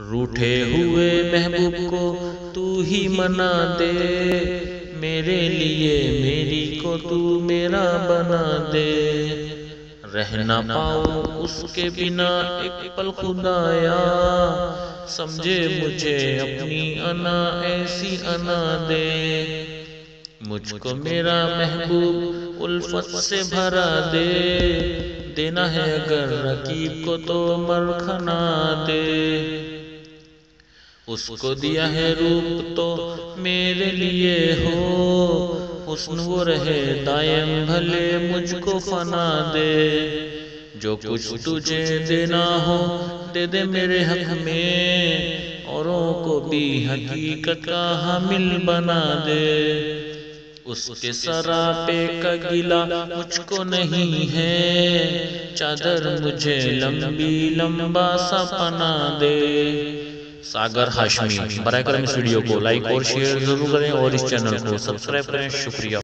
रूठे हुए महबूब को तू ही मना दे। मेरे लिए मेरी को तू मेरा बना दे। रह ना पाऊँ उसके बिना एक पल खुदाया। समझे मुझे अपनी अना, ऐसी अना दे। मुझको मेरा महबूब उल्फत से भरा दे। देना है अगर रकीब को तो मरखना दे। उसको दिया है रूप तो मेरे लिए हो। हुस्न वो रहे दायम, भले मुझको फना दे। जो कुछ तुझे देना हो, दे दे मेरे हक में। औरों को भी हकीकत का हामिल बना दे। उसके सरापे का गिला मुझको नहीं है। चादर मुझे लंबी, लंबा सा पना दे। सागर हाशमी। बर इस वीडियो को लाइक और शेयर ज़रूर करें और इस चैनल को सब्सक्राइब करें। शुक्रिया।